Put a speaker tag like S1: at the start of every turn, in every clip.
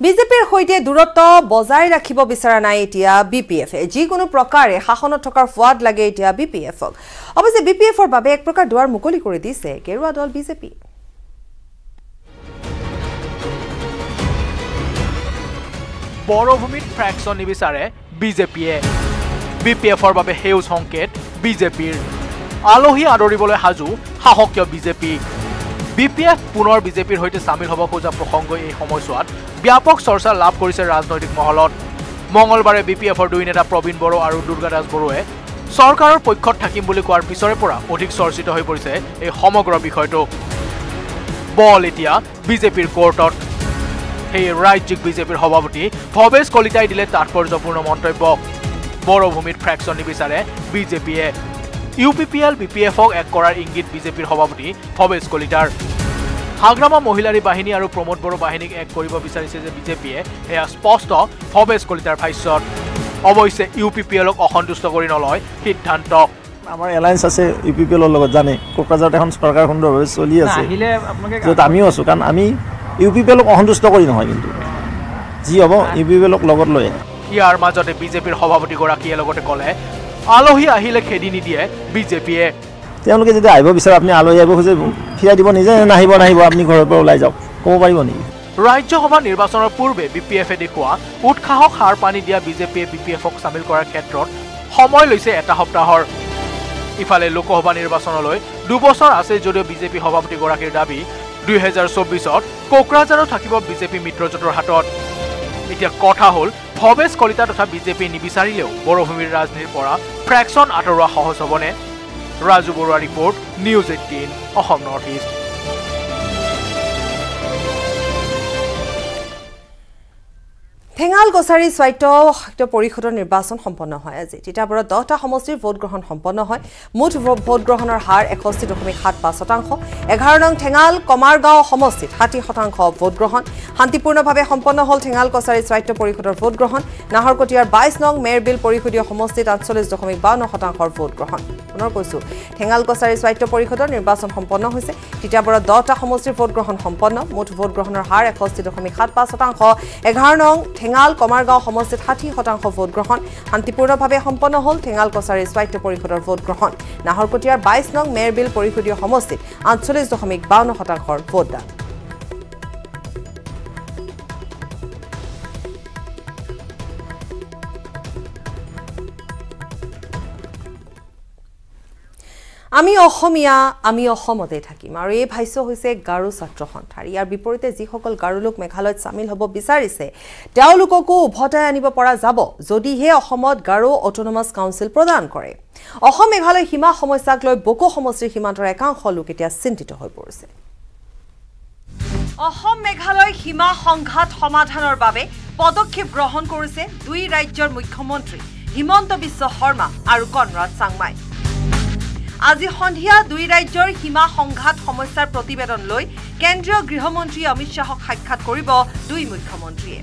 S1: বিজেপিৰ সৈতে দূৰত্ব বজাই ৰাখিব বিচৰা নাই এতিয়া বি পি এফে যিকোনো প্ৰকাৰে শাসনত থকাৰ সোৱাদ লাগে এতিয়া বি পি এফক অৱশ্যে বি পি এফৰ বাবে এক প্ৰকাৰ দুৱাৰ মুকলি কৰি দিছে গেৰুৱা দল বিজেপি।
S2: বৰভূমিত ফ্ৰেকশ্যন নিবিচাৰে বিজেপিয়ে। বি পি এফৰ বাবে সেউজ সংকেত বিজেপিৰ। আলহী আদৰিবলৈ সাজু সাহসীয় বিজেপি। বি পি এফ পুনৰ বিজেপিৰ সৈতে চামিল হ'ব খোজা প্ৰসংগই এই সময়ছোৱাত ব্যাপক চৰ্চা লাভ কৰিছে ৰাজনৈতিক মহলত। মঙলবাৰে বি পি এফৰ দুই নেতা প্ৰবীণ বড়ো আৰু দুৰ্গা দাস বড়োৱে চৰকাৰৰ পক্ষত থাকিম বুলি কোৱাৰ পিছৰে পৰা অধিক চৰ্চিত হৈ পৰিছে এই সমগ্ৰ বিষয়টো। বল এতিয়া বিজেপিৰ কোৰ্টত। সেই ৰাজ্যিক বিজেপিৰ সভাপতি ভৱেশ কলিতাই দিলে তাৎপৰ্যপূৰ্ণ মন্তব্য। বড়োভূমিত ফ্ৰেকশ্যন নিবিচাৰে বিজেপিয়ে। U P P L B P এফক এক কৰাৰ ইংগিত বিজেপিৰ সভাপতি ভৱেশ কলিতাৰ। হাগ্ৰামা মহিলাৰী বাহিনী আৰু প্ৰমোদ বড়ো বাহিনীক এক কৰিব বিচাৰিছে যে বিজেপিয়ে এয়া স্পষ্ট ভৱেশ কলিতাৰ ভাষ্যত। অৱশ্যে ইউ পি পি এলক অসন্তুষ্ট কৰি নলয় সিদ্ধান্ত।
S3: আমাৰ এলায়েন্স আছে ইউ পি পি এলৰ লগত জানে। কোকৰাঝাৰত এখন চৰকাৰ সুন্দৰভাৱে চলি আছে। য'ত আমিও আছোঁ কাৰণ আমি ইউ পি পি এলক অসন্তুষ্ট কৰি নহয় কিন্তু। যি হ'ব ইউ পি পি এলক লগত লৈ।
S2: ইয়াৰ মাজতে বিজেপিৰ সভাপতিগৰাকীয়ে লগতে ক'লে আলহী আহিলে খেদি নিদিয়ে বিজেপিয়ে।
S3: তেওঁলোকে যদি আহিব বিচাৰে আপুনি আলহী আহিব খোজে ফিৰাই দিব নিজে নাহিব নাহিব আপুনি ঘৰৰ পৰা ওলাই যাওক ক'ব পাৰিব নেকি?
S2: ৰাজ্যসভা নিৰ্বাচনৰ পূৰ্বে বি পি এফে দেখুওৱা উৎসাহক সাৰ পানী দিয়া বিজেপিয়ে বি পি এফক চামিল কৰাৰ ক্ষেত্ৰত সময় লৈছে এটা সপ্তাহৰ। ইফালে লোকসভা নিৰ্বাচনলৈ দুবছৰ আছে যদিও বিজেপি সভাপতিগৰাকীৰ দাবী দুহেজাৰ চৌব্বিছত কোকৰাঝাৰত থাকিব বিজেপি মিত্ৰজোঁটৰ হাতত। এতিয়া কথা হ'ল ভৱেশ কলিতা তথা বিজেপি নিবিচাৰিলেও বড়োভূমিৰ ৰাজনীতিৰ পৰা ফ্ৰেকশ্যন আঁতৰোৱা সহজ হ'বনে? Raju Barua report news eighteen Assam north east
S1: Thengal Kachari স্বায়ত্ত পৰিষদৰ নিৰ্বাচন সম্পন্ন হয় আজি। তিতাবৰত দহটা সমষ্টিৰ ভোটগ্ৰহণ সম্পন্ন হয়। মুঠ ভোটগ্ৰহণৰ হাৰ এষষ্ঠি দশমিক সাত পাঁচ শতাংশ। এঘাৰ নং ঠেঙাল কমাৰগাঁও সমষ্টিত ষাঠি শতাংশ ভোটগ্ৰহণ শান্তিপূৰ্ণভাৱে সম্পন্ন হ'ল ঠেঙাল কছাৰী স্বায়ত্ত পৰিষদৰ ভোটগ্ৰহণ নাহৰকটীয়াৰ বাইছ নং মেৰবিল পৰিষদীয় সমষ্টিত আঠচল্লিছ দশমিক বাৱন্ন শতাংশৰ ভোটগ্ৰহণ পুনৰ কৈছোঁ ঠেঙাল কছাৰী স্বায়ত্ত পৰিষদৰ নিৰ্বাচন সম্পন্ন হৈছে। তিতাবৰত দহটা সমষ্টিৰ ভোটগ্ৰহণ সম্পন্ন। মুঠ ভোটগ্ৰহণৰ হাৰ এষষ্ঠি দশমিক সাত পাঁচ শতাংশ। এঘাৰ নং ঠেঙাল কমাৰগাঁও সমষ্টিত ষাঠি শতাংশ ভোটগ্ৰহণ শান্তিপূৰ্ণভাৱে সম্পন্ন হ'ল ঠেঙাল কছাৰী স্বায়ত্ত পৰিষদৰ ভোটগ্ৰহণ নাহৰকটীয়াৰ বাইছ নং মেৰবিল পৰিষদীয় সমষ্টিত আঠচল্লিছ দশমিক বাৱন্ন শতাংশৰ ভোটদান। আমি অসমীয়া আমি অসমতে থাকিম। আৰু এই ভাষ্য হৈছে গাৰো ছাত্ৰ সন্থাৰ। ইয়াৰ বিপৰীতে যিসকল গাৰো লোক মেঘালয়ত চামিল হ'ব বিচাৰিছে তেওঁলোককো উভতাই আনিব পৰা যাব যদিহে অসমত গাৰো অট'নমাছ কাউন্সিল প্ৰদান কৰে। অসম মেঘালয় সীমা সমস্যাক লৈ বকো সমষ্টিৰ সীমান্তৰ একাংশ লোক এতিয়া চিন্তিত হৈ পৰিছে। অসম মেঘালয় সীমা সংঘাত সমাধানৰ বাবে পদক্ষেপ গ্ৰহণ কৰিছে দুই ৰাজ্যৰ মুখ্যমন্ত্ৰী হিমন্ত বিশ্ব শৰ্মা আৰু কনৰাড চাংমাই। আজি সন্ধিয়া দুই ৰাজ্যৰ সীমা সংঘাত সমস্যাৰ প্ৰতিবেদন লৈ কেন্দ্ৰীয় গৃহমন্ত্ৰী অমিত শ্বাহক সাক্ষাৎ কৰিব দুই মুখ্যমন্ত্ৰীয়ে।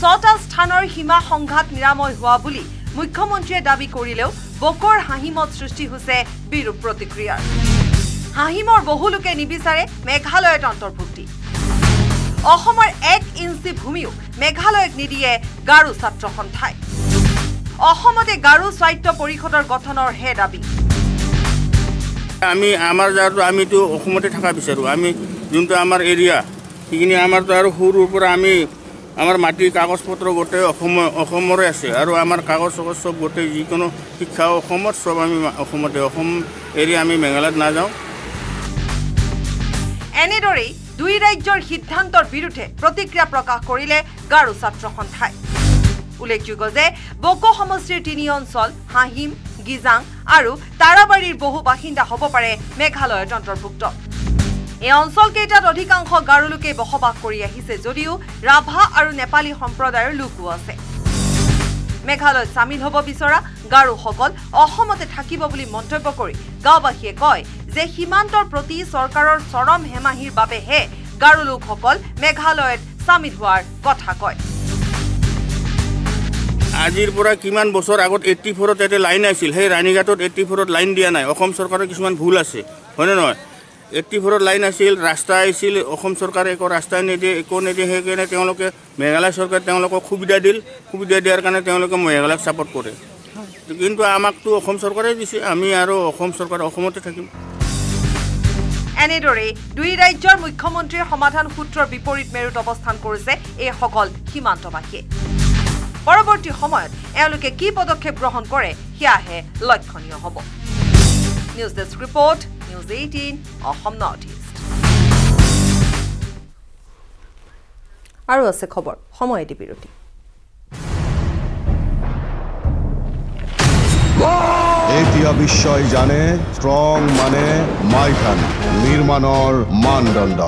S1: ছটা স্থানৰ সীমা সংঘাত নিৰাময় হোৱা বুলি মুখ্যমন্ত্ৰীয়ে দাবী কৰিলেও বকৰ হাঁহিমত সৃষ্টি হৈছে বিৰূপ প্ৰতিক্ৰিয়াৰ। হাঁহিমৰ বহু লোকে নিবিচাৰে মেঘালয়ত অন্তৰ্ভুক্তি। অসমৰ এক ইঞ্চি ভূমিও মেঘালয়ক নিদিয়ে গাৰো ছাত্ৰ সন্থাই অসমতে গাৰো স্বায়ত্ব পৰিষদৰ গঠনৰ হে দাবী।
S4: আমি আমাৰ যাৰটো আমিতো অসমতে থকা বিচাৰোঁ আমি যোনটো আমাৰ এৰিয়া সেইখিনি আমাৰতো আৰু সৰুৰ পৰা আমি আমাৰ মাটিৰ কাগজ পত্ৰ গোটেই অসম অসমৰে আছে আৰু আমাৰ কাগজ চাগজ চব গোটেই যিকোনো শিক্ষা অসমত চব আমি অসমতে অসম এৰি আমি মেঘালয়ত নাযাওঁ।
S1: এনেদৰেই দুই ৰাজ্যৰ সিদ্ধান্তৰ বিৰুদ্ধে প্ৰতিক্ৰিয়া প্ৰকাশ কৰিলে গাৰো ছাত্ৰ সন্থাই উল্লেখযোগ্য যে বকো সমষ্টিৰ তিনি অঞ্চল হাঁহিম গিজাং আৰু তাৰাবাৰীৰ বহু বাসিন্দা হ'ব পাৰে মেঘালয়ত অন্তৰ্ভুক্ত এই অঞ্চলকেইটাত অধিকাংশ গাৰো লোকে বসবাস কৰি আহিছে যদিও ৰাভা আৰু নেপালী সম্প্ৰদায়ৰ লোকো আছে। মেঘালয়ত চামিল হ'ব বিচৰা গাৰোসকল অসমতে থাকিব বুলি মন্তব্য কৰি গাঁওবাসীয়ে কয় যে সীমান্তৰ প্ৰতি চৰকাৰৰ চৰম হেমাহিৰ বাবেহে গাৰো লোকসকল মেঘালয়ত চামিল হোৱাৰ কথা কয়।
S4: আজিৰ পৰা কিমান বছৰ আগত এইট্টি ফ'ৰত ইয়াতে লাইন আছিল? সেই ৰাণীঘাটত এইট্টি ফ'ৰত লাইন দিয়া নাই। অসম চৰকাৰৰ কিছুমান ভুল আছে। হয়নে নহয়? এইট্টি ফ'ৰৰ লাইন আছিল ৰাস্তা আহিছিল অসম চৰকাৰে একো ৰাস্তা নিদিয়ে একো নিদিয়ে সেইকাৰণে তেওঁলোকে মেঘালয় চৰকাৰে তেওঁলোকক সুবিধা দিল। সুবিধা দিয়াৰ কাৰণে তেওঁলোকে মেঘালয়ক ছাপৰ্ট কৰে। কিন্তু আমাকতো অসম চৰকাৰে দিছে। আমি আৰু অসম চৰকাৰ অসমতে থাকিম।
S1: এনেদৰে দুই ৰাজ্যৰ মুখ্যমন্ত্ৰীৰ সমাধান সূত্ৰৰ বিপৰীত মেৰুত অৱস্থান কৰিছে এইসকল সীমান্তবাসীয়ে। পৰৱৰ্তী সময়ত এওঁলোকে কি পদক্ষেপ গ্ৰহণ কৰে সেয়াহে লক্ষণীয় হ'ব। News desk report news eighteen Assam north east আৰু আছে খবৰ সময় এটি বিৰতি।
S5: এতিয়া বিশ্বই জানে ষ্ট্ৰং মানে মাইথান নিৰ্মাণৰ মানদণ্ড।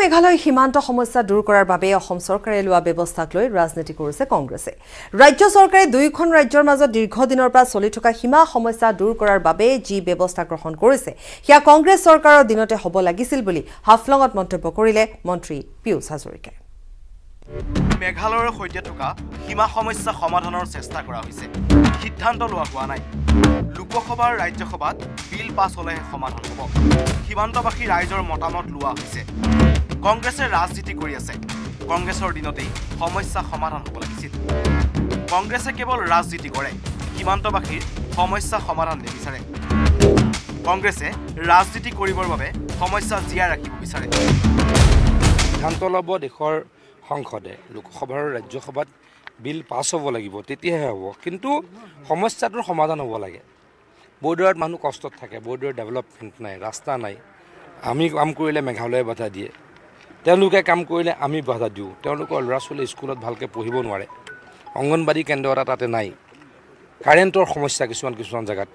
S1: মেঘালয় সীমান্ত সমস্যা দূৰ কৰাৰ বাবে অসম চৰকাৰে লোৱা ব্যৱস্থাক লৈ ৰাজনীতি কৰিছে কংগ্ৰেছে। ৰাজ্য চৰকাৰে দুয়োখন ৰাজ্যৰ মাজত দীৰ্ঘদিনৰ পৰা চলি থকা সীমা সমস্যা দূৰ কৰাৰ বাবে যি ব্যৱস্থা গ্ৰহণ কৰিছে সেয়া কংগ্ৰেছ চৰকাৰৰ দিনতে হ'ব লাগিছিল বুলি হাফলঙত মন্তব্য কৰিলে মন্ত্ৰী পীয়ুষ হাজৰিকাই।
S6: মেঘালয়ৰ সৈতে থকা সীমা সমস্যা সমাধানৰ চেষ্টা কৰা হৈছে। সিদ্ধান্ত লোৱা হোৱা নাই। লোকসভাৰ ৰাজ্যসভাত বিল পাছ হ'লেহে সমাধান হ'ব। সীমান্তবাসী ৰাইজৰ মতামত লোৱা হৈছে। কংগ্ৰেছে ৰাজনীতি কৰি আছে। কংগ্ৰেছৰ দিনতেই সমস্যা সমাধান হ'ব লাগিছিল। কংগ্ৰেছে কেৱল ৰাজনীতি কৰে সীমান্তবাসীৰ সমস্যা সমাধান নিবিচাৰে। কংগ্ৰেছে ৰাজনীতি কৰিবৰ বাবে সমস্যা জীয়াই ৰাখিব বিচাৰে।
S7: সিদ্ধান্ত ল'ব দেশৰ সংসদে লোকসভাৰ ৰাজ্যসভাত বিল পাছ হ'ব লাগিব তেতিয়াহে হ'ব। কিন্তু সমস্যাটোৰ সমাধান হ'ব লাগে। বৰ্ডাৰত মানুহ কষ্টত থাকে বৰ্ডাৰত ডেভেলপমেণ্ট নাই ৰাস্তা নাই। আমি কাম কৰিলে মেঘালয়ে বাধা দিয়ে। তেওঁলোকে কাম কৰিলে আমি বাধা দিওঁ। তেওঁলোকৰ ল'ৰা ছোৱালী স্কুলত ভালকৈ পঢ়িব নোৱাৰে। অংগনবাদী কেন্দ্ৰ এটা তাতে নাই। কাৰেণ্টৰ সমস্যা কিছুমান কিছুমান জেগাত।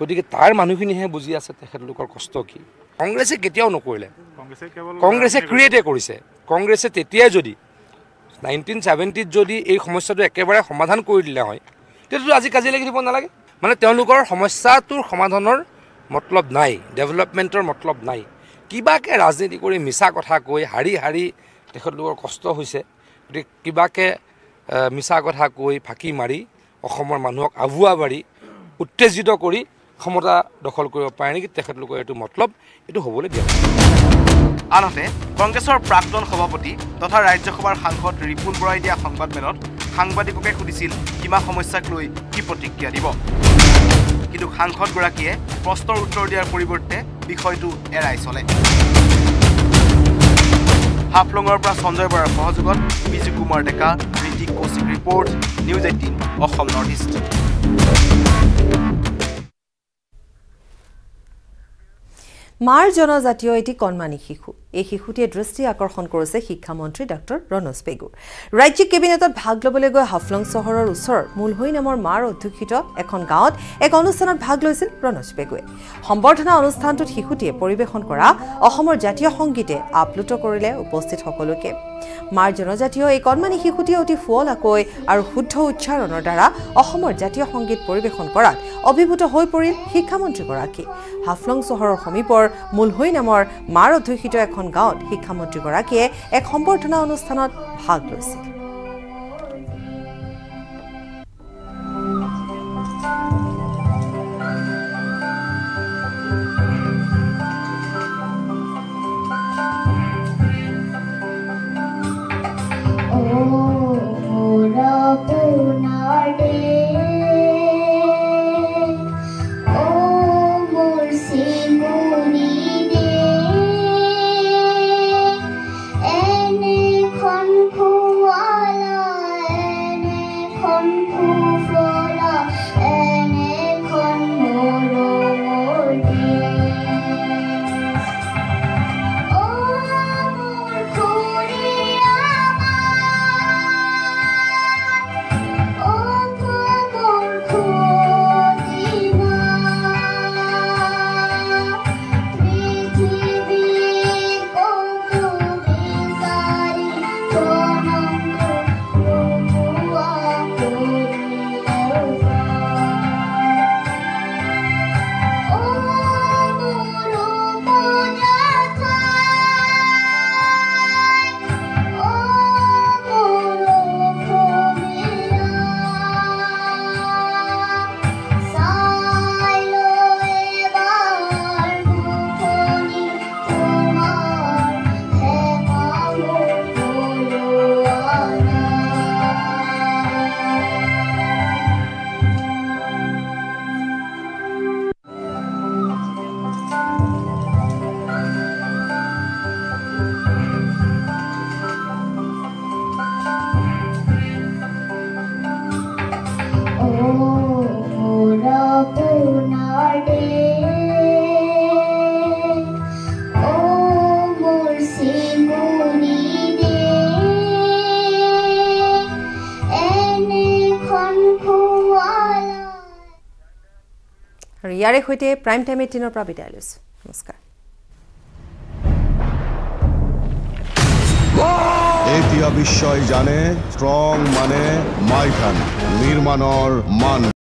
S7: গতিকে তাৰ মানুহখিনিহে বুজি আছে তেখেতলোকৰ কষ্ট কি। কংগ্ৰেছে কেতিয়াও নকৰিলে। কংগ্ৰেছে ক্ৰিয়েটে কৰিছে। কংগ্ৰেছে তেতিয়াই যদি নাইনটিন ছেভেণ্টিত যদি এই সমস্যাটো একেবাৰে সমাধান কৰি দিলে হয় তেতিয়াতো আজি কাজিয়া লাগি দিব নালাগে। মানে তেওঁলোকৰ সমস্যাটোৰ সমাধানৰ মতলব নাই ডেভেলপমেণ্টৰ মতলব নাই। কিবাকৈ ৰাজনীতি কৰি মিছা কথা কৈ হাৰি হাৰি তেখেতলোকৰ কষ্ট হৈছে গতিকে কিবাকৈ মিছা কথা কৈ ফাঁকি মাৰি অসমৰ মানুহক আভুৱা মাৰি উত্তেজিত কৰি ক্ষমতা দখল কৰিব পাৰে নেকি তেখেতলোকৰ এইটো মতলব এইটো হ'বলৈ দিয়া
S6: আনহাতে কংগ্ৰেছৰ প্ৰাক্তন সভাপতি তথা ৰাজ্যসভাৰ সাংসদ ৰিপুণ বৰাই দিয়া সংবাদমেলত সাংবাদিককে সুধিছিল সীমা সমস্যাক লৈ কি প্ৰতিক্ৰিয়া দিব? কিন্তু সাংসদগৰাকীয়ে প্ৰশ্নৰ উত্তৰ দিয়াৰ পৰিৱৰ্তে বিষয়টো এৰাই চলে। হাফলঙৰ পৰা সঞ্জয় বৰাৰ সহযোগত Biju Kumar Deka Hrithik Kaushik report news eighteen Assam north east.
S1: মাৰ জনজাতীয় এটি কণমানি শিশু। এই শিশুটিয়ে দৃষ্টি আকৰ্ষণ কৰিছে শিক্ষামন্ত্ৰী ডাঃ ৰণোজ পেগুৰ ৰাজ্যিক কেবিনেটত ভাগ ল'বলৈ গৈ হাফলং চহৰৰ ওচৰৰ মূলহৈ নামৰ মাৰ অধ্যুষিত এখন গাঁৱত এক অনুষ্ঠানত ভাগ লৈছিল ৰণোজ পেগুৱে। সম্বৰ্ধনা অনুষ্ঠানটোত শিশুটিয়ে পৰিৱেশন কৰা অসমৰ জাতীয় সংগীতে আপ্লুত কৰিলে উপস্থিত সকলোকে। মাৰ জনজাতীয় এই কণমানি শিশুটিয়ে অতি শুৱলাকৈ আৰু শুদ্ধ উচ্চাৰণৰ দ্বাৰা অসমৰ জাতীয় সংগীত পৰিৱেশন কৰাত অভিভূত হৈ পৰিল শিক্ষামন্ত্ৰীগৰাকী। হাফলং চহৰৰ সমীপৰ মূলহৈ নামৰ মাৰ অধ্যুষিত এখন গাঁৱত শিক্ষামন্ত্ৰীগৰাকীয়ে এক সম্বৰ্ধনা অনুষ্ঠানত ভাগ লৈছিল। ইয়াৰে সৈতে প্ৰাইম টাইম এইটিনৰ পৰা বিদায় লৈছোঁ। নমস্কাৰ।
S5: এতিয়া বিশ্বই জানে ষ্ট্ৰং মানে মাইথান নিৰ্মাণৰ মান।